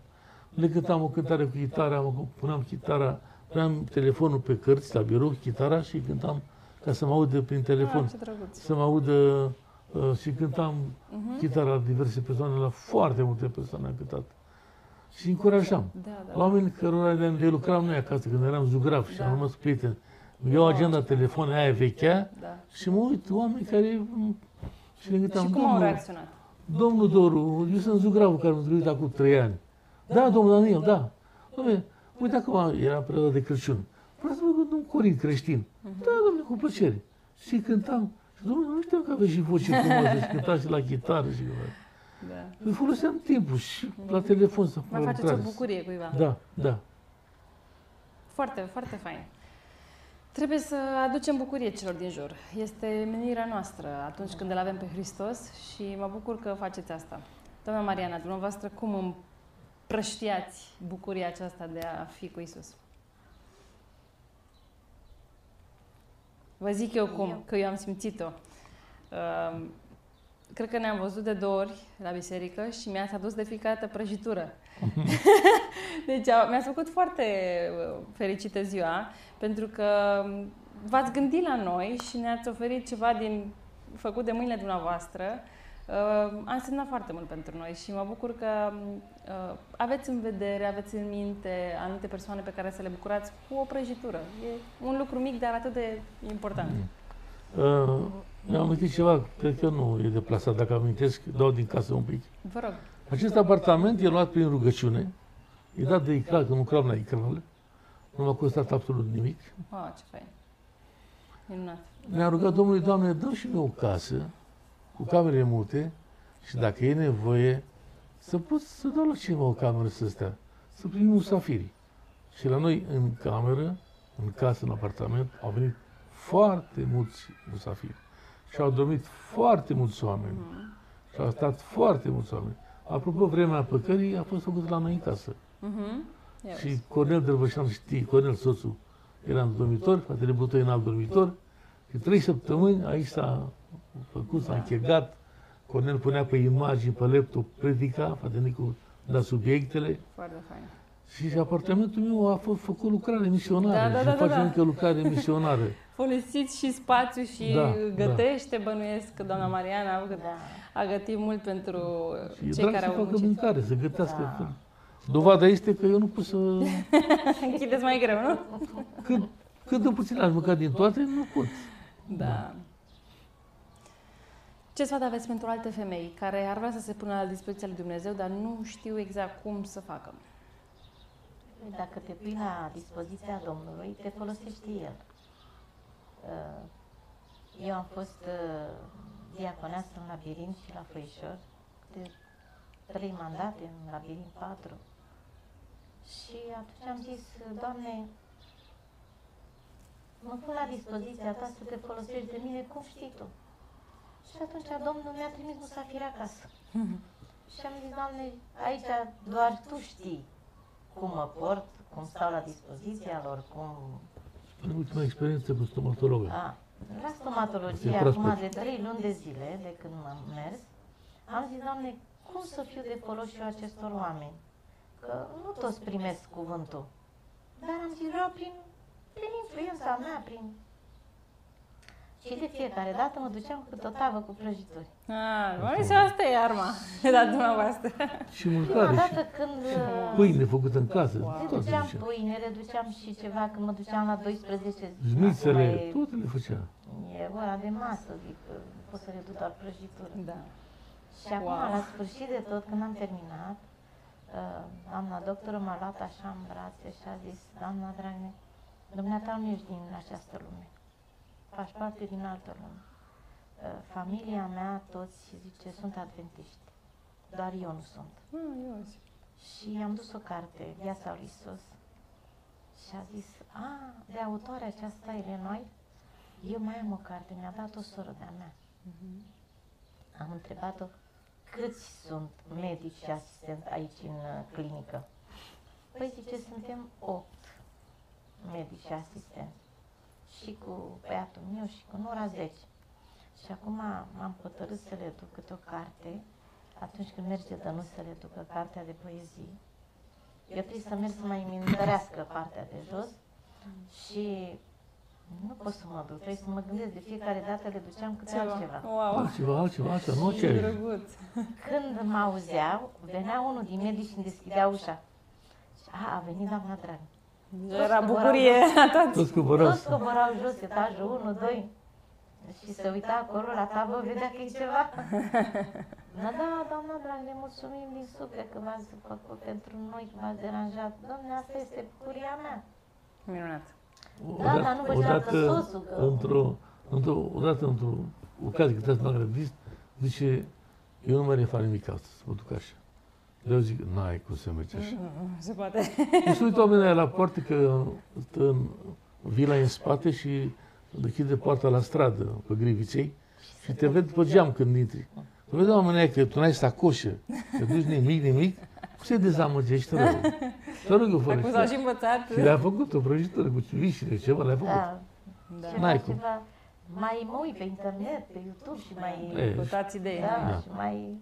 Le cântam o cântare cu chitară, am- puneam chitara, puneam telefonul pe cărți la birou, chitara și cântam ca să mă audă prin telefon. Ah, ce drăguț. Să mă audă uh, și cântam chitara la diverse persoane, la foarte multe persoane am cântat. Și încurajam. Da, da. La oameni cărora de, de lucram noi acasă, când eram zugrav și Da. am rămas prieteni. Îmi iau agenda, telefon, aia vechea Da. și mă uit, oameni care... m, Și le gândeam, Și cum au domnul, reacționat? domnul Doru, eu sunt zugravul care m-a zgârit acum trei ani. Da, domnul Daniel, da. Dom'le, uite acum era perioada de Crăciun. Vreau să vă gând un corint creștin. Da, domnule, cu plăcere. Și cântam. Și domnule, nu știam că aveți și voce frumoasă și cântați și la chitară și Da. îmi foloseam timpul și la telefon să fac Mai faceți o lucrare. bucurie cuiva. Da, da. Foarte, foarte fain. Trebuie să aducem bucurie celor din jur. Este menirea noastră atunci când îl avem pe Hristos și mă bucur că faceți asta. Doamna Mariana, dumneavoastră, cum împrăștiați bucuria aceasta de a fi cu Isus? Vă zic eu cum, că eu am simțit-o. Uh, cred că ne-am văzut de două ori la biserică și mi-ați adus de fiecare dată prăjitură. Deci a- mi-ați făcut foarte uh, fericită ziua, pentru că um, v-ați gândit la noi și ne-ați oferit ceva din făcut de mâinile dumneavoastră. Uh, a însemnat foarte mult pentru noi și mă bucur că um, uh, aveți în vedere, aveți în minte anumite persoane pe care să le bucurați cu o prăjitură. E un lucru mic, dar atât de important. Uh, mi-am amintit ceva, cred că nu e deplasat, dacă amintesc, dau din casă un pic. Vă rog. Acest apartament e luat prin rugăciune, e dat de Icral, când lucram la Icral, nu m-a costat absolut nimic. Oh, ce fain. Minunat. Ne-a rugat Domnului, Doamne, dă și mie o casă cu camere multe și dacă e nevoie, să pot să dau la cineva o cameră să stea, să primim musafiri. Și la noi, în cameră, în casă, în apartament, au venit foarte mulți musafiri. Și au dormit foarte mulți oameni. Și au stat foarte mulți oameni. Apropo, vremea păcării a fost făcută la noi în casă. Mhm. Ia Și vezi. Cornel Drăvășan știe, Cornel soțul era în dormitor, fratele Butoi în alt dormitor. Și trei săptămâni aici s-a făcut, s-a închegat. Cornel punea pe imagini, pe laptop, predica, fratele Nicu da subiectele. Foarte fain. Și apartamentul meu a fost făcut lucrare misionară Da, da, și da, da, face da. încă lucrare misionară. Folosiți și spațiu și Da, gătește, bănuiesc că doamna Mariana că Da. a gătit mult pentru Și e cei drag care să au facă muncit. mâncare, să gătească. Da. Dovada este că eu nu pot să... Închideți mai greu, nu? Cât, cât de puțin aș mânca din toate, nu pot. Da. Ce sfat aveți pentru alte femei care ar vrea să se pună la dispoziția lui Dumnezeu, dar nu știu exact cum să facă? Dacă te pui la dispoziția Domnului, te folosește El. Uh, Eu am fost uh, diaconeasă în labirint și la Făișor, de trei mandate în labirint patru. Și atunci am zis, Doamne, mă pun la dispoziția Ta să te folosești de mine cum știi Tu. Și atunci Domnul mi-a trimis musafiri acasă. Și am zis, Doamne, aici doar Tu știi cum mă port, cum stau la dispoziția lor, cum... În ultima experiență cu stomatologă. A, la stomatologie, Asta e acum proaspăt. de trei luni de zile, de când m-am mers, am zis, Doamne, cum să fiu de folos și eu acestor oameni? Că nu toți primesc cuvântul. Dar am zis, vreau prin, prin influența mea, prin... Și de fiecare dată mă duceam cu o tavă cu prăjituri. Ah, băi, și asta e arma la dumneavoastră. Și Prima mâncare, și dată când... uh, pâine făcută în casă. Toate Reduceam făcea. pâine, reduceam și ceva când mă duceam la 12. Jmițele, Acum toate le făcea. e, e ora de masă, zic, că pot să reduc doar prăjitură. Da. Și acum, Wow. la sfârșit de tot, când am terminat, uh, doamna doctoră m-a luat așa în brațe și a zis, doamna dragă, dumneata nu ești din această lume, faci parte din altă lume. Uh, familia mea, toți, zice, sunt adventiști, doar eu nu sunt. Ah, eu zic. Și am dus o carte, Viața lui Isus. Și a zis, a, de autoare aceasta Elenoi, eu mai am o carte, mi-a dat o soră de-a mea. Am întrebat-o câți sunt medici și asistenți aici în uh, clinică. Păi zice, suntem opt medici și asistenți. Și cu băiatul meu și cu Nora 10. Și acum m-am hotărât să le duc câte o carte atunci când merge Dănuț să le ducă cartea de poezii. Eu trebuie să merg să mai îmi întărească partea de jos și nu pot să mă duc, trebuie să mă gândesc de fiecare dată le duceam câte altceva. Wow. Altceva, altceva, altceva, nu Ce ce ai. drăguț. Când mă auzeau, venea unul din medici și îmi deschidea ușa. Și, a, a venit doamna dragă. Era bucurie la toți. Toți coborau. Toți coborau jos, etajul 1, 2. Și se uita acolo la tavă, vedea că e ceva. Da, da, doamna dragă, ne mulțumim din suflet că v-ați făcut pentru noi, că v-ați deranjat. Doamne, asta este bucuria mea. Minunat. Da, dar nu vă ceartă sosul, că- într-o, într-o, odată într-o ocazie când trebuie să mă grădist, zice, eu nu mai refac nimic astăzi, mă duc așa. Eu zic, n-ai cum să mergi așa. Nu se poate. Și se uită oamenii aia la poartă că stă în vila e în spate și deschide poarta la stradă, pe Griviței, și te ved pe geam când intri. Tu vezi oamenii aia că tu n-ai sacoșă, te duci nimic, nimic, cum se dezamăgești rău? Te rog eu, fără Acum s-au și învățat. Și le-a făcut o prăjitură cu vișine, ceva, le-a făcut. Da, Da. ceva, N-ai cum. ceva. Mai mă uit pe internet, pe YouTube și mai... E, Căutați idei. Da, Da. și mai...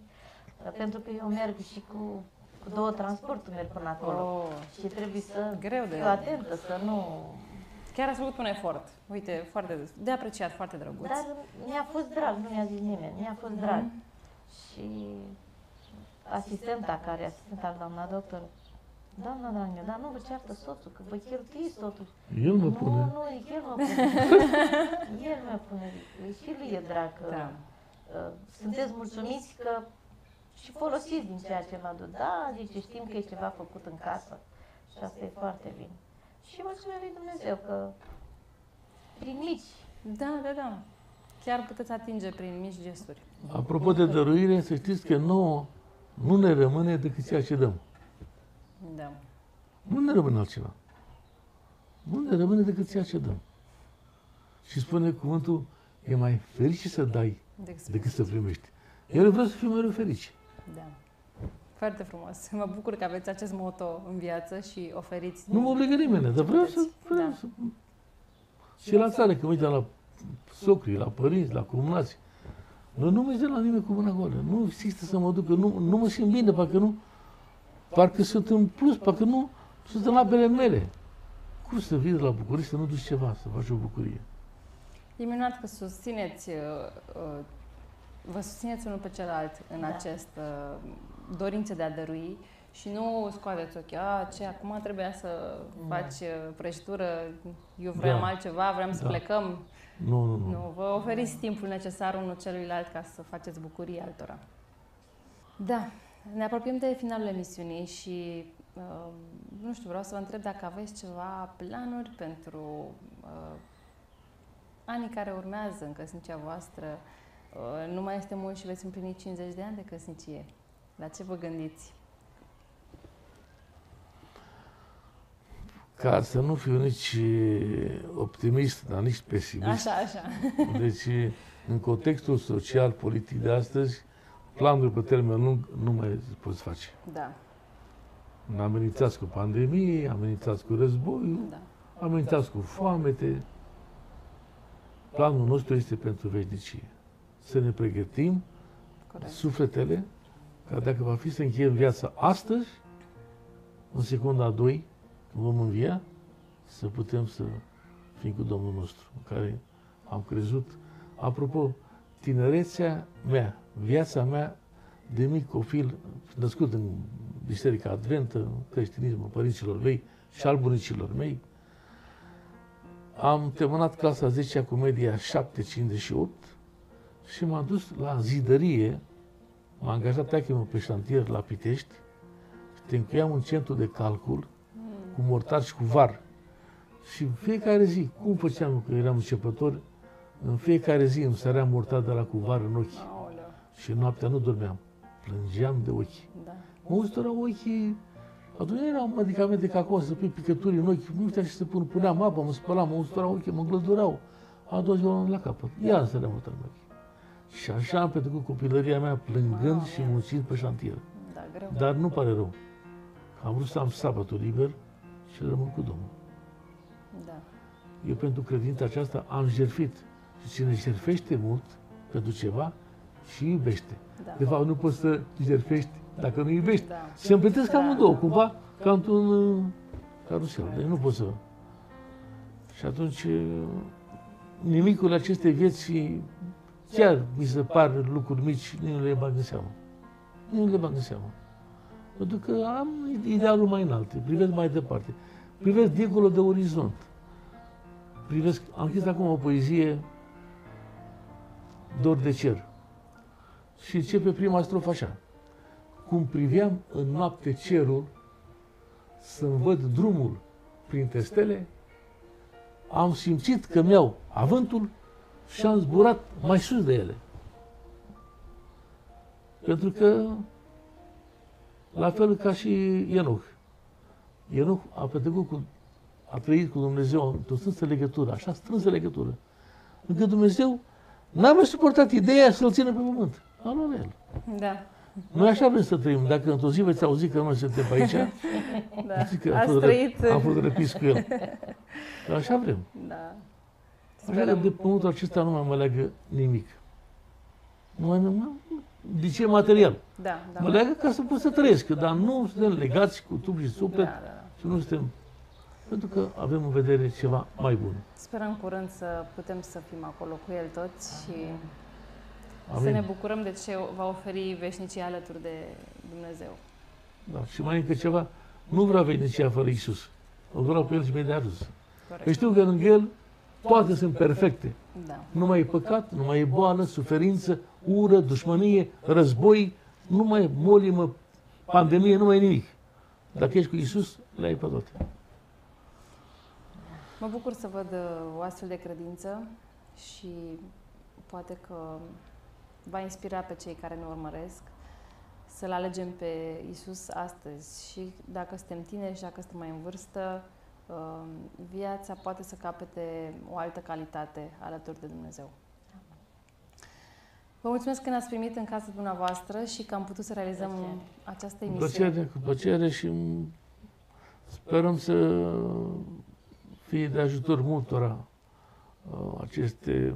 Pentru că eu merg și cu, cu două transporturi merg până acolo. Oh, Și trebuie să Greu de- fiu atentă, să nu... chiar ați făcut un efort. Uite, foarte de apreciat, foarte drăguț. Dar mi-a fost drag, nu mi-a zis nimeni, mi-a fost drag. Și asistenta care, asistenta doamna doctor, doamna dragă, dar nu vă ceartă soțul, că vă cheltuiți totuși. El mă nu, pune. nu, el mă pune. el mă pune. Și lui e drag că Da. uh, sunteți mulțumiți că și folosiți din ceea ce vă aduc. Da, zice, știm că e ceva făcut în casă și asta e foarte bine. Și mulțumim lui Dumnezeu că prin mici Da, da, da. Chiar puteți atinge prin mici gesturi. Apropo de dăruire, să știți că nouă nu ne rămâne decât ceea ce dăm. Da. Nu ne rămâne altceva. Nu ne rămâne decât ceea ce dăm. Și spune cuvântul, e mai fericit să dai Decât decât să primești. Eu vreau să fiu mereu fericit. Da. Foarte frumos. Mă bucur că aveți acest moto în viață și oferiți. Nu mă obligă nimeni, dar vreau să... Vreau Da. să... Și la țară, când uite la socrii, la părinți, la cumnați, nu, nu merge la nimeni cu mâna goală. Nu există să mă ducă, nu, nu mă simt bine, parcă nu, parcă sunt în plus, parcă nu sunt în apele mele. Cum să vii de la București să nu duci ceva, să faci o bucurie? E minunat că susțineți, uh, uh, vă susțineți unul pe celălalt în Da. acest uh, dorință de a dărui și nu scoateți ochii, a, ce, acum trebuia să Da. faci uh, prăjitură, eu vreau Da. altceva, vreau să Da. plecăm. Nu, nu, nu. Nu, vă oferiți timpul necesar unul celuilalt ca să faceți bucurii altora. Da, ne apropiem de finalul emisiunii și uh, nu știu, vreau să vă întreb dacă aveți ceva planuri pentru uh, anii care urmează în căsnicia voastră. Uh, nu mai este mult și veți împlini 50 de ani de căsnicie. La ce vă gândiți? Ca să nu fiu nici optimist, dar nici pesimist. Așa, așa. Deci, în contextul social, politic de astăzi, planuri pe termen lung nu mai poți face. Da, Amenințați cu pandemie, amenințați cu războiul, da. amenințați cu foamete. Planul nostru este pentru veșnicie. Să ne pregătim Corect. sufletele ca dacă va fi să încheiem viața astăzi, în secunda a doi, când vom învia, să putem să fim cu Domnul nostru, în care am crezut. Apropo, tinerețea mea, viața mea de mic copil, născut în Biserica Adventă, în creștinismul părinților mei și al bunicilor mei, am terminat clasa 10 cu media 7,58 și m-am dus la zidărie, m-a angajat taică pe șantier la Pitești, te încuiam în centru de calcul, cu mortar și cu var. Și în fiecare zi, cum făceam eu, că eram începător, în fiecare zi îmi sărea mortar de la cu var în ochi Aoleu, și noaptea nu dormeam. Plângeam de ochi. da. Mă usturau ochii, atunci nu erau medicamente ca acum să pui picături în ochi, nu știa ce să pun, puneam apă, mă spălam, mă usturau ochii, mă înglădurau. A doua zi o luam la capăt, ia să le mortar în ochi. Și așa am petrecut copilăria mea plângând și muncind pe șantier. Da, greu. Dar nu pare rău. Am vrut să am sabatul liber și rămân cu Domnul. Da. Eu pentru credința aceasta am jertfit. Și cine jertfește mult pentru ceva și iubește. Da. De fapt, nu poți să jertfești dacă nu iubești. Da. Se împletesc Da. amândouă, cumva, ca într-un uh, carusel. Deci nu poți să... Și atunci, uh, nimicul acestei vieți, chiar mi se par lucruri mici, nu le bag în seamă. Nu le bag în seamă. Pentru că am idealul mai înalte, privesc mai departe, privesc dincolo de orizont. Privesc, am scris acum o poezie, Dor de cer. Și începe prima strofă așa. Cum priveam în noapte cerul să-mi văd drumul printre stele, am simțit că mi-au avântul și am zburat mai sus de ele. Pentru că, la fel ca și Enoch, Enoch a petrecut cu, a trăit cu Dumnezeu într-o strânsă legătură, așa strânsă legătură, încât Dumnezeu n-a mai suportat ideea să-l țină pe pământ. A luat la el. Da. Noi așa vrem să trăim. Dacă într-o zi veți auzi că noi suntem pe aici, Da. zic că am Ați fost, trăit. ră, am fost răpiți cu el. Așa vrem. Da. Așa că Sperăm. de pământul acesta nu mai mă leagă nimic. Nu mai, nu mai, de ce material? Da, da. Mă leagă ca să pot să trăiesc, dar nu suntem legați cu trup și da, suflet da, da. și nu suntem... Pentru că avem în vedere ceva mai bun. Sperăm curând să putem să fim acolo cu el toți și să Amin. ne bucurăm de ce va oferi veșnicia alături de Dumnezeu. Da. Și mai încă ceva, nu vreau veșnicia fără Isus. O vreau pe El și imediat dus. Că Corect. știu că lângă El toate sunt perfecte. Da. Nu mai e păcat, nu mai e boală, suferință, ură, dușmănie, război, nu mai e molimă, pandemie, nu mai e nimic. Dacă ești cu Isus, le ai pe toate. Mă bucur să văd uh, o astfel de credință și poate că va inspira pe cei care ne urmăresc să-L alegem pe Isus astăzi și dacă suntem tineri și dacă suntem mai în vârstă, uh, viața poate să capete o altă calitate alături de Dumnezeu. Vă mulțumesc că ne-ați primit în casa dumneavoastră și că am putut să realizăm Plăcere. această Cu emisiune. plăcere, cu plăcere și m- sperăm să fie de ajutor multora uh, aceste,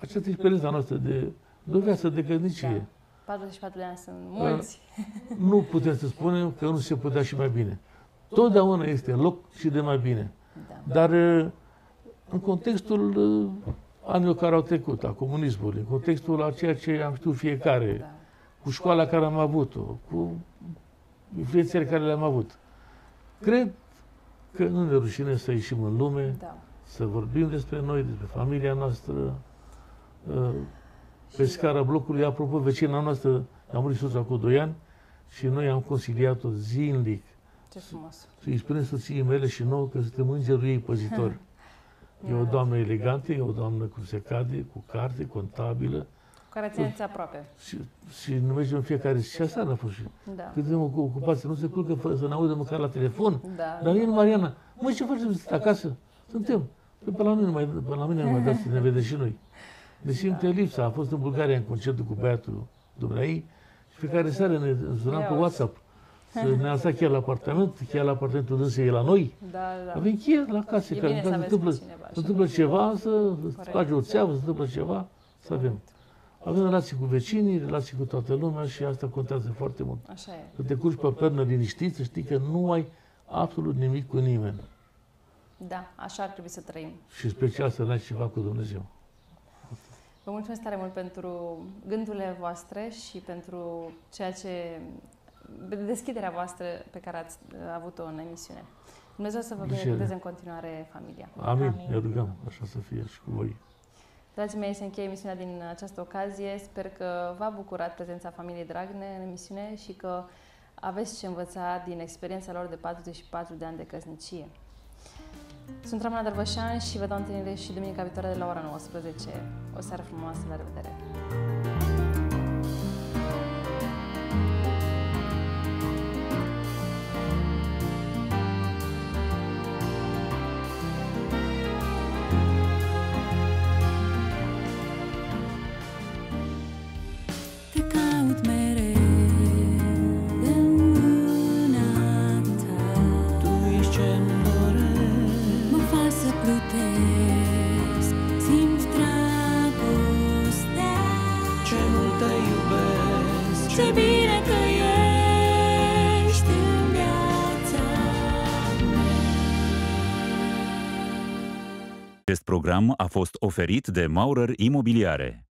această experiență noastră de, de o viață de căsnicie. Da. 44 de ani sunt mulți. Nu putem să spunem că nu se putea și mai bine. Totdeauna este loc și de mai bine. Da. Dar uh, în contextul uh, anilor care au trecut, a comunismului, în contextul a ceea ce am știut fiecare, Da. cu școala care am avut-o, cu influențele care le-am avut. Cred că nu ne rușine să ieșim în lume, da. să vorbim despre noi, despre familia noastră. Uh, Pe scara blocului, apropo, vecina noastră a murit soțul acum 2 ani și noi am conciliat-o zilnic. Ce frumos. Să-i spunem soției mele și nouă că suntem îngerul ei păzitori. E o doamnă elegantă, e o doamnă cum se cade, cu carte, contabilă Cu care țineți aproape. și, și ne mergem în fiecare zi. Și asta a fost și Da. cât de mult ocupați, nu se culcă fără să ne audă măcar la telefon. Da. Dar mine, Mariana, măi, ce facem Sunteți acasă? Suntem. Păi pe la, noi nu mai, pe la mine nu mai dați să ne vede și noi. Ne simte lipsa. A fost în Bulgaria în concertul cu băiatul dumneai și fiecare seară ne sunam pe Ia WhatsApp. Să ne lăsa chiar la apartament, chiar la apartamentul dânsei e la noi. Da, da. Avem chiar la casă, E care bine se să aveți întâmplă, pe cineva, se așa. întâmplă ceva, să îți Corect. faci o țeavă, se întâmplă ceva, să avem. Avem relații cu vecinii, relații cu toată lumea și asta contează foarte mult. Așa e. Să te curci pe pernă liniștit, să știi că nu ai absolut nimic cu nimeni. Da, așa ar trebui să trăim. Și special să n-ai ceva cu Dumnezeu. Vă mulțumesc tare mult pentru gândurile voastre și pentru ceea ce deschiderea voastră pe care ați uh, avut-o în emisiune. Dumnezeu să vă Plăcere. binecuvânteze în continuare familia. Amin. Amin. Ne rugăm așa să fie și cu voi. Dragii mei, se încheie emisiunea din această ocazie. Sper că v-a bucurat prezența familiei Dragne în emisiune și că aveți ce învăța din experiența lor de 44 de ani de căsnicie. Sunt Ramona Dărvășan și vă dau întâlnire și duminica viitoare de la ora 19. O seară frumoasă, la revedere! Program a fost oferit de Maurer Imobiliare.